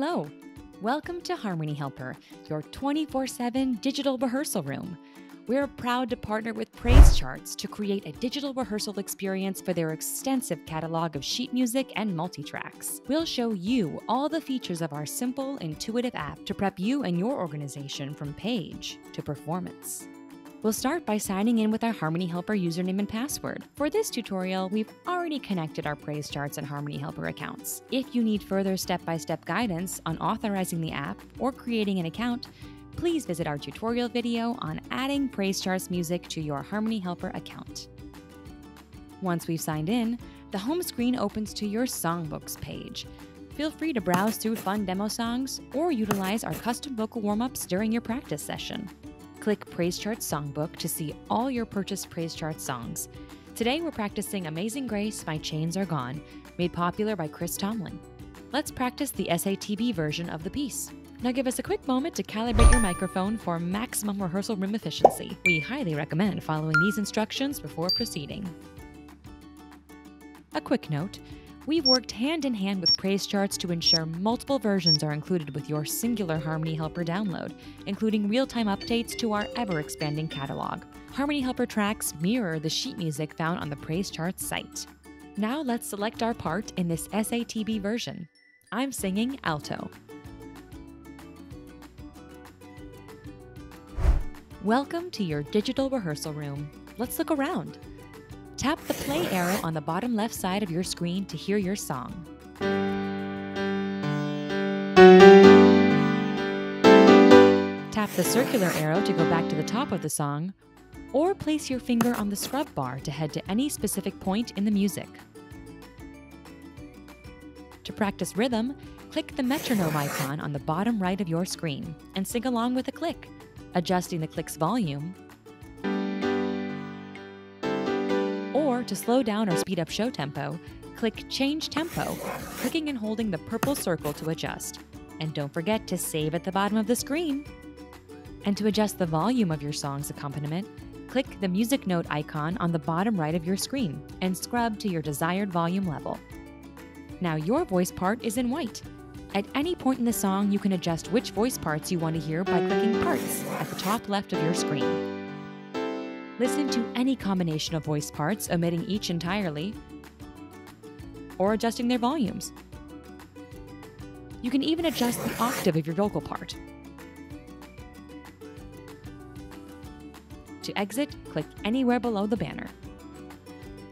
Hello. Welcome to Harmony Helper, your 24 7 digital rehearsal room. We're proud to partner with PraiseCharts to create a digital rehearsal experience for their extensive catalog of sheet music and multi tracks. We'll show you all the features of our simple, intuitive app to prep you and your organization from page to performance. We'll start by signing in with our Harmony Helper username and password. For this tutorial, we've already connected our PraiseCharts and Harmony Helper accounts. If you need further step-by-step guidance on authorizing the app or creating an account, please visit our tutorial video on adding PraiseCharts music to your Harmony Helper account. Once we've signed in, the home screen opens to your Songbooks page. Feel free to browse through fun demo songs or utilize our custom vocal warm-ups during your practice session. Click Praise Chart Songbook to see all your purchased Praise Chart songs. Today we're practicing Amazing Grace, My Chains Are Gone, made popular by Chris Tomlin. Let's practice the SATB version of the piece. Now give us a quick moment to calibrate your microphone for maximum rehearsal room efficiency. We highly recommend following these instructions before proceeding. A quick note, we've worked hand in hand with PraiseCharts to ensure multiple versions are included with your singular Harmony Helper download, including real-time updates to our ever-expanding catalog. Harmony Helper tracks mirror the sheet music found on the PraiseCharts site. Now let's select our part in this SATB version. I'm singing alto. Welcome to your digital rehearsal room. Let's look around. Tap the play arrow on the bottom left side of your screen to hear your song. Tap the circular arrow to go back to the top of the song, or place your finger on the scrub bar to head to any specific point in the music. To practice rhythm, click the metronome icon on the bottom right of your screen and sing along with a click adjusting the click's volume, to slow down or speed up show tempo, click Change Tempo, clicking and holding the purple circle to adjust. And don't forget to save at the bottom of the screen. And to adjust the volume of your song's accompaniment, click the music note icon on the bottom right of your screen and scrub to your desired volume level. Now your voice part is in white, at any point in the song, you can adjust which voice parts you want to hear by clicking Parts at the top left of your screen. Listen to any combination of voice parts, omitting each entirely, or adjusting their volumes. You can even adjust the octave of your vocal part. To exit, click anywhere below the banner.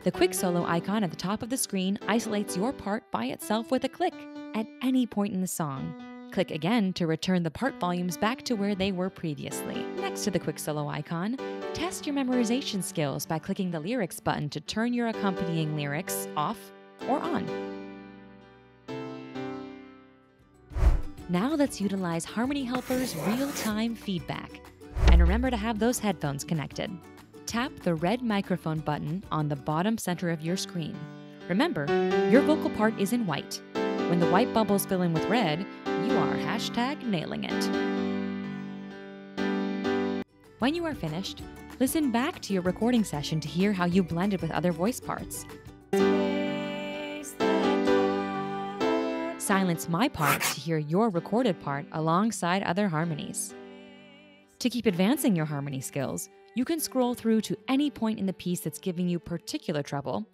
The quick solo icon at the top of the screen isolates your part by itself with a click at any point in the song. Click again to return the part volumes back to where they were previously. Next to the quick solo icon, test your memorization skills by clicking the lyrics button to turn your accompanying lyrics off or on. Now let's utilize Harmony Helper's real-time feedback. And remember to have those headphones connected. Tap the red microphone button on the bottom center of your screen. Remember, your vocal part is in white, when the white bubbles fill in with red, you are hashtag nailing it. When you are finished, listen back to your recording session to hear how you blended with other voice parts. Silence my part to hear your recorded part alongside other harmonies. To keep advancing your harmony skills, you can scroll through to any point in the piece that's giving you particular trouble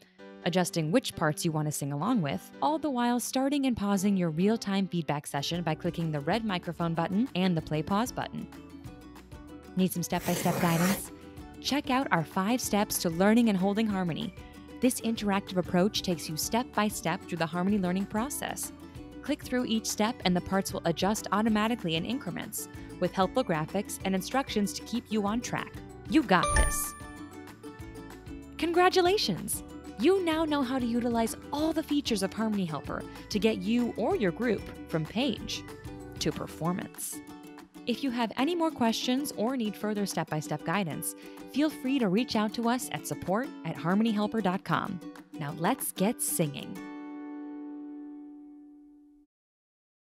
adjusting which parts you want to sing along with, all the while starting and pausing your real time feedback session by clicking the red microphone button and the play pause button. Need some step by step guidance? Check out our five steps to learning and holding harmony. This interactive approach takes you step by step through the harmony learning process. Click through each step, and the parts will adjust automatically in increments, with helpful graphics and instructions to keep you on track. You got this! Congratulations! You now know how to utilize all the features of Harmony Helper to get you or your group from page to performance. If you have any more questions or need further step by step guidance, feel free to reach out to us at support at harmonyhelper.com. Now let's get singing.